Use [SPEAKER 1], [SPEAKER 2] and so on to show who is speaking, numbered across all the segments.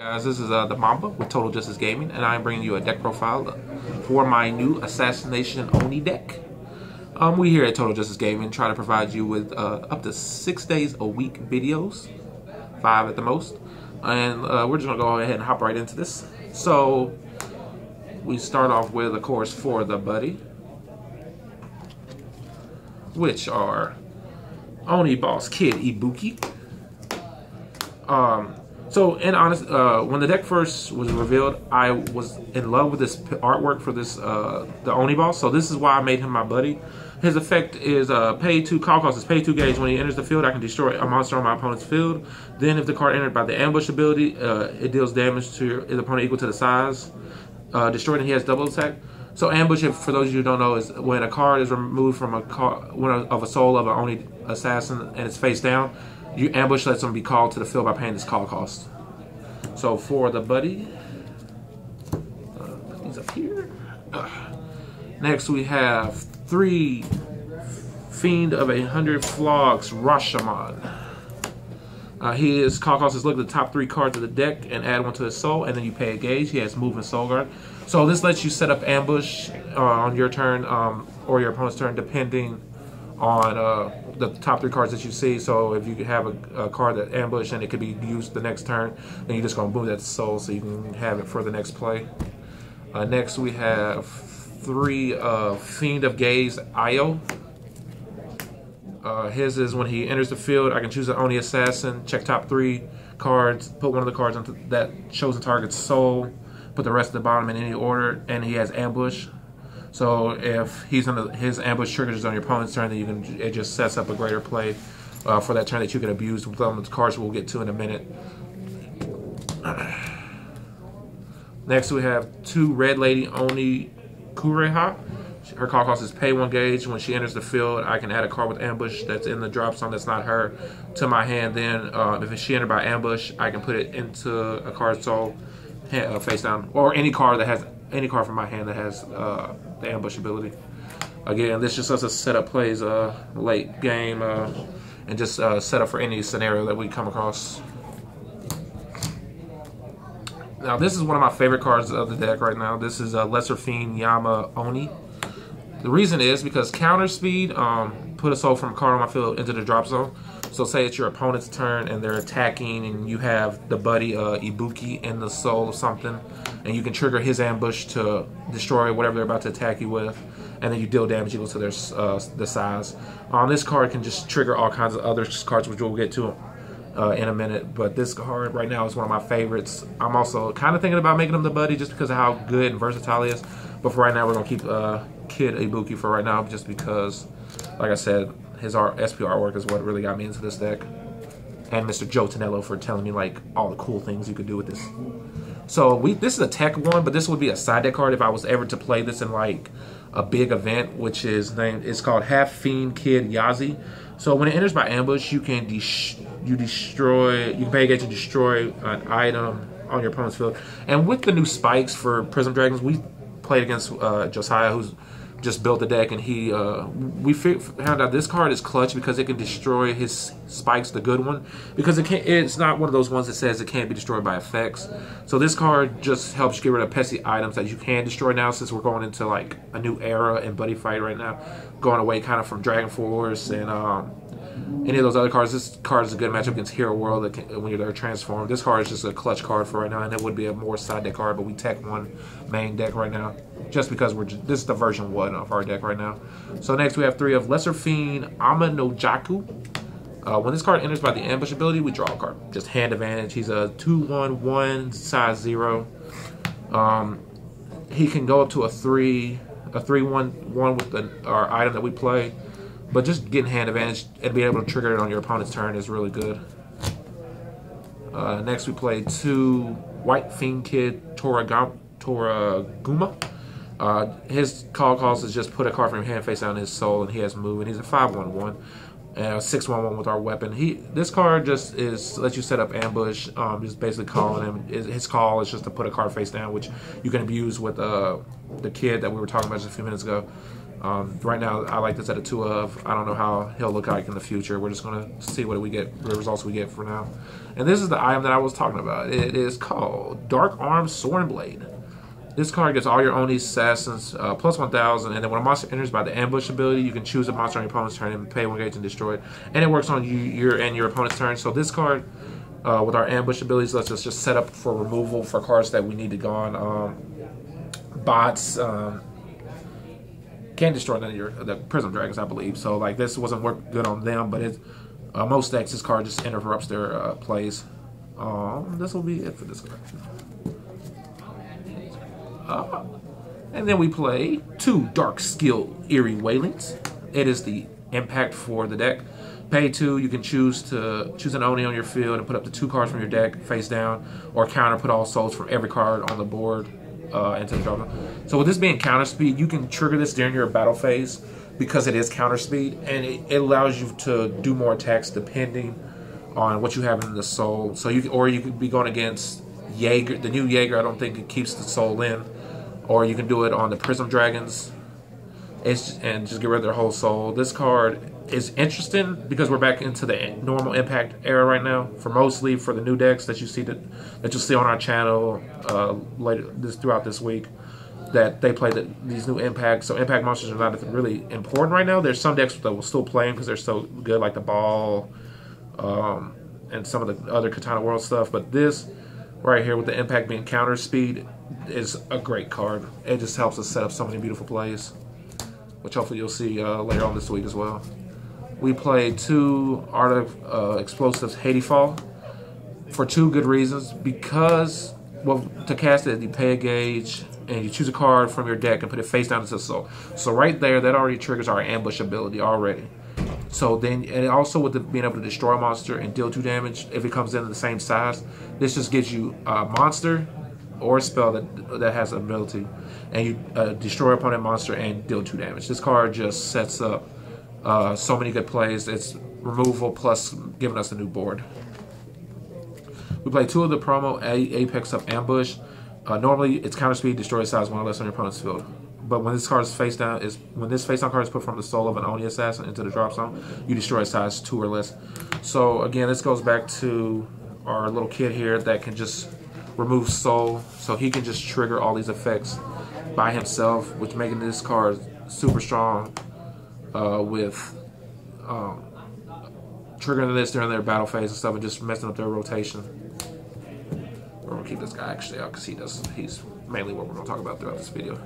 [SPEAKER 1] Guys, this is uh, the Mamba with Total Justice Gaming, and I'm bringing you a deck profile for my new Assassination Oni deck. Um, we here at Total Justice Gaming try to provide you with uh, up to six days a week videos, five at the most, and uh, we're just gonna go ahead and hop right into this. So we start off with, of course, for the buddy, which are Oni Boss Kid Ibuki. Um, so, in honest, uh, when the deck first was revealed, I was in love with this artwork for this uh, the Oni boss. So this is why I made him my buddy. His effect is uh, pay two call cost is pay two gauge. When he enters the field, I can destroy a monster on my opponent's field. Then, if the card entered by the ambush ability, uh, it deals damage to his opponent equal to the size uh, destroyed, and he has double attack. So ambush, if, for those of you who don't know, is when a card is removed from a card of a soul of an Oni assassin and it's face down you ambush lets them be called to the field by paying this call cost. So for the buddy, uh, he's up here. Next we have three Fiend of a Hundred Flogs Rashomon. Uh, his call cost is look at the top three cards of the deck and add one to his soul, and then you pay a gauge. He has move and soul guard. So this lets you set up ambush uh, on your turn um, or your opponent's turn, depending on uh, the top three cards that you see. So if you have a, a, card that ambush and it could be used the next turn, then you're just going to move that soul so you can have it for the next play. Uh, next we have three uh, Fiend of Gaze Io. Uh, his is when he enters the field, I can choose an Oni Assassin, check top three cards, put one of the cards onto that chosen target's soul, put the rest at the bottom in any order, and he has ambush. So if he's in the, his ambush triggers on your opponent's turn, then you can it just sets up a greater play uh, for that turn that you can abuse with the cards we'll get to in a minute. Next we have two Red Lady Oni Kureha. Her call cost is pay one gauge. When she enters the field, I can add a card with ambush that's in the drop zone that's not her to my hand. Then, uh, if she entered by ambush, I can put it into a card soul uh, face down, or any card that has any card from my hand that has uh, the ambush ability. Again, this just lets us set up plays uh, late game uh, and just uh, set up for any scenario that we come across. Now, this is one of my favorite cards of the deck right now. This is uh, Lesser Fiend Yama Oni. The reason is because counter speed, um, put a soul from a card on my field into the drop zone. So say it's your opponent's turn and they're attacking and you have the buddy uh, Ibuki in the soul or something and you can trigger his ambush to destroy whatever they're about to attack you with and then you deal damage equal to their uh, the size. Um, this card can just trigger all kinds of other cards which we'll get to uh, in a minute but this card right now is one of my favorites. I'm also kind of thinking about making him the buddy just because of how good and versatile he is but for right now we're going to keep uh, Kid Ibuki for right now just because like I said his art, SP artwork is what really got me into this deck. And Mr. Joe Tonello for telling me like all the cool things you could do with this. So we this is a tech one, but this would be a side deck card if I was ever to play this in like a big event, which is named it's called Half Fiend Kid Yazi. So when it enters by ambush, you can de- you destroy you can pay a to destroy an item on your opponent's field. And with the new spikes for Prism Dragons, we played against uh, Josiah, who's just built the deck, and he uh, we found out this card is clutch because it can destroy his spikes, the good one, because it can't. It's not one of those ones that says it can't be destroyed by effects. So this card just helps you get rid of pesky items that you can destroy now, since we're going into like a new era in Buddy Fight right now, going away kind of from Dragon Force and um, any of those other cards. This card is a good matchup against Hero World can, when you're transformed. This card is just a clutch card for right now, and it would be a more side deck card, but we tech one main deck right now, just because we're just, this is the version one of our deck right now. So next we have three of Lesser Fiend Amanojaku. Uh, when this card enters by the ambush ability, we draw a card. Just hand advantage. He's a 2-1-1, size 0. Um, he can go up to a 3, a 3-1-1 with the, our item that we play. But just getting hand advantage and being able to trigger it on your opponent's turn is really good. Uh, next we play two White Fiend Kid Toraguma. Uh, his call cost is just put a card from your hand face down his soul, and he has move, and he's a 5-1-1. And 6-1-1 with our weapon. He This card just is lets you set up ambush, um, just basically calling him. His call is just to put a card face down, which you can abuse with uh, the kid that we were talking about just a few minutes ago. Um, right now, I like this at a two of. I don't know how he'll look like in the future. We're just gonna see what we get, the results we get for now. And this is the item that I was talking about. It is called Dark Arm Soaring Blade. This card gets all your Oni assassins uh, plus 1,000, and then when a monster enters by the ambush ability, you can choose a monster on your opponent's turn and pay one gauge and destroy it. And it works on you, your and your opponent's turn. So this card, uh, with our ambush abilities, lets us just set up for removal for cards that we need to go on. Um, bots um, can't destroy none of your the Prism Dragons, I believe. So like this wasn't work good on them, but it uh, most decks this card just interrupts their uh, plays. Um, this will be it for this card. And then we play two Dark Skill Eerie Wailings. It is the impact for the deck. Pay two, you can choose to choose an Oni on your field and put up to two cards from your deck face down, or counter put all souls from every card on the board uh, into the draw. So with this being counter speed, you can trigger this during your battle phase because it is counter speed, and it, it allows you to do more attacks depending on what you have in the soul. So you or you could be going against Jaeger, the new Jaeger. I don't think it keeps the soul in or you can do it on the Prism Dragons. It's and just get rid of their whole soul. This card is interesting because we're back into the normal impact era right now. For mostly for the new decks that you see that that you'll see on our channel uh, later this throughout this week, that they play the, these new impacts. So impact monsters are not really important right now. There's some decks that will still play them because they're so good, like the ball, um, and some of the other Katana World stuff. But this right here with the impact being counter speed is a great card. It just helps us set up so many beautiful plays, which hopefully you'll see uh, later on this week as well. We played two Art of uh, Explosives Fall for two good reasons. Because, well, to cast it, you pay a gauge and you choose a card from your deck and put it face down into the soul. So right there, that already triggers our ambush ability already. So then, and also with the, being able to destroy a monster and deal two damage if it comes in the same size, this just gives you a monster or a spell that that has a ability, and you uh, destroy opponent monster and deal two damage. This card just sets up uh, so many good plays. It's removal plus giving us a new board. We play two of the promo a Apex Up Ambush. Uh, normally, it's counter speed, destroy size one less on your opponent's field. But when this card is face down, is when this face down card is put from the soul of an Oni assassin into the drop zone, you destroy a size two or less. So again, this goes back to our little kid here that can just remove soul, so he can just trigger all these effects by himself, which making this card super strong uh, with um, triggering this during their battle phase and stuff, and just messing up their rotation. We're gonna keep this guy actually out because he does. He's mainly what we're gonna talk about throughout this video.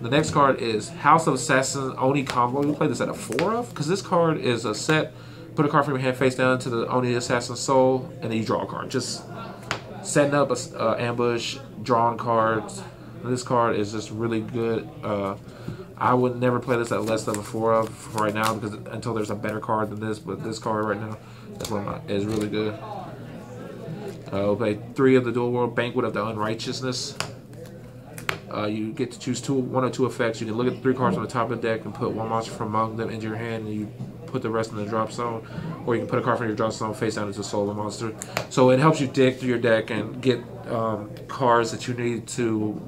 [SPEAKER 1] The next card is House of Assassins Oni Combo. We play this at a four of because this card is a set. Put a card from your hand face down to the Oni Assassin Soul, and then you draw a card. Just setting up a uh, ambush, drawing cards. This card is just really good. Uh, I would never play this at less than a four of right now because until there's a better card than this. But this card right now, one my, is really good. Uh, we'll play three of the Dual World Banquet of the Unrighteousness. Uh, you get to choose two, one or two effects. You can look at the three cards on the top of the deck and put one monster from among them into your hand, and you put the rest in the drop zone. Or you can put a card from your drop zone face down into a solo monster. So it helps you dig through your deck and get um, cards that you need to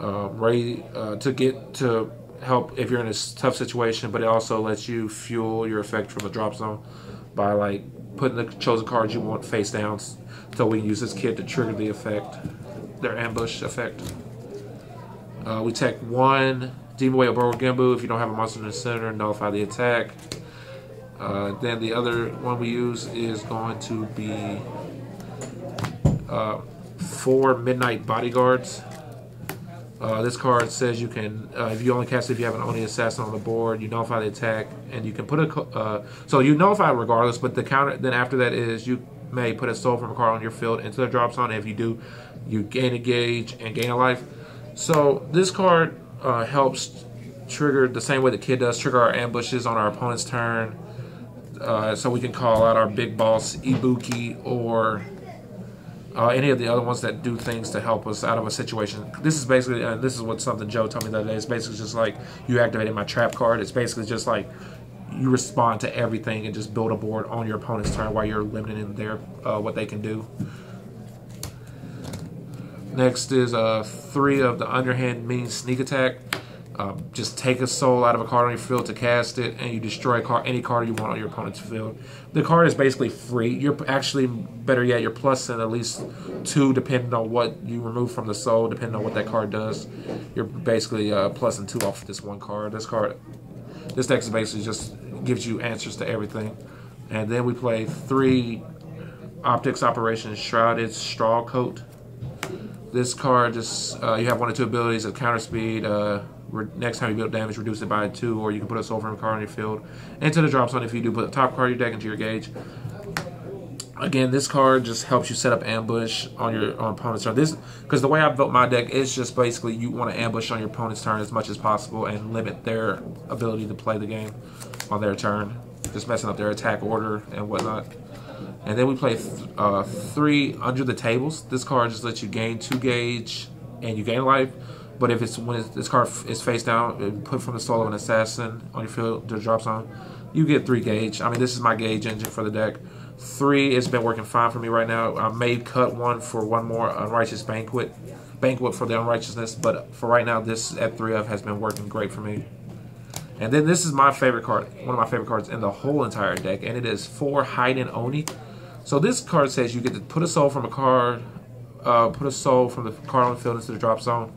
[SPEAKER 1] uh, ready uh, to get to help if you're in a tough situation. But it also lets you fuel your effect from the drop zone by like putting the chosen cards you want face down, so we can use this kit to trigger the effect, their ambush effect. Uh, we take one Demon Way of Gembu. If you don't have a monster in the center, nullify the attack. Uh, then the other one we use is going to be uh, four Midnight Bodyguards. Uh, this card says you can, uh, if you only cast it if you have an Oni Assassin on the board, you nullify the attack, and you can put a, uh, so you nullify regardless, but the counter, then after that is you may put a soul from a card on your field into the drop zone. If you do, you gain a gauge and gain a life. So this card uh, helps trigger the same way the kid does, trigger our ambushes on our opponent's turn. Uh, so we can call out our big boss Ibuki or uh, any of the other ones that do things to help us out of a situation. This is basically, uh, this is what something Joe told me the other day. It's basically just like you activated my trap card. It's basically just like you respond to everything and just build a board on your opponent's turn while you're limiting their uh, what they can do. Next is uh, three of the underhand mean sneak attack. um, just take a soul out of a card on your field to cast it, and you destroy card, any card you want on your opponent's field. The card is basically free. You're actually, better yet, you're plusing at least two, depending on what you remove from the soul, depending on what that card does. You're basically uh, plusing two off this one card. This card, this deck is basically just gives you answers to everything. And then we play three Optics Operation Shrouded Straw Coat. This card just uh, you have one or two abilities of counter speed. Uh, next time you build damage, reduce it by two, or you can put a soul from card on your field into the drop zone if you do put the top card of your deck into your gauge. Again, this card just helps you set up ambush on your on opponent's turn. This because the way I built my deck is just basically you want to ambush on your opponent's turn as much as possible and limit their ability to play the game on their turn, just messing up their attack order and whatnot. And then we play th uh, three under the tables. This card just lets you gain two gauge and you gain life. But if it's when it's, this card is face down, and put from the soul of an assassin on your field to drop zone, you get three gauge. I mean, this is my gauge engine for the deck. Three, it's been working fine for me right now. I may cut one for one more unrighteous banquet, banquet for the unrighteousness. But for right now, this at three of has been working great for me. And then this is my favorite card, one of my favorite cards in the whole entire deck, and it is four Hiding Oni. So this card says you get to put a soul from a card, uh, put a soul from the card on the field into the drop zone,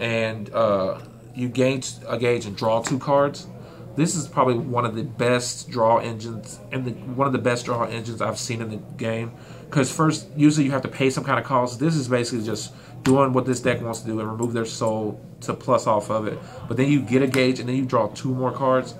[SPEAKER 1] and uh, you gain a gauge and draw two cards. This is probably one of the best draw engines and one of the best draw engines I've seen in the game. Because first, usually you have to pay some kind of cost. This is basically just doing what this deck wants to do and remove their soul to plus off of it. But then you get a gauge and then you draw two more cards.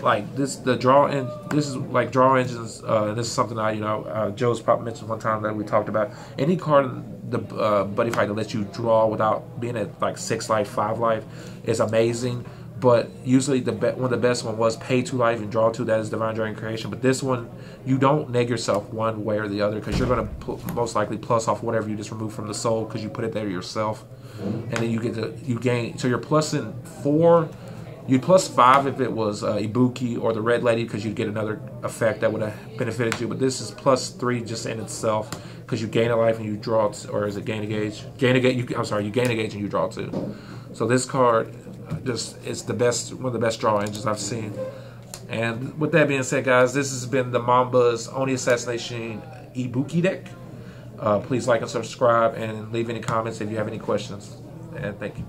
[SPEAKER 1] Like this the draw and this is like draw engines uh, this is something I you know uh, Joe's probably mentioned one time that we talked about. Any card the uh, buddy fight that lets you draw without being at like six life five life is amazing but usually the be- one of the best one was pay to life and draw two that is divine dragon creation but this one you don't neg yourself one way or the other because you're going to most likely plus off whatever you just remove from the soul because you put it there yourself and then you get to you gain so you're plusing four You'd plus five if it was uh, Ibuki or the Red Lady because you'd get another effect that would have benefited you. But this is plus three just in itself because you gain a life and you draw, or is it gain a gauge? Gain a gauge. You, I'm sorry, you gain a gauge and you draw two. So this card just it's the best, one of the best draw engines I've seen. And with that being said, guys, this has been the Mamba's Oni Assassination Ibuki deck. Uh, please like and subscribe and leave any comments if you have any questions. And thank you.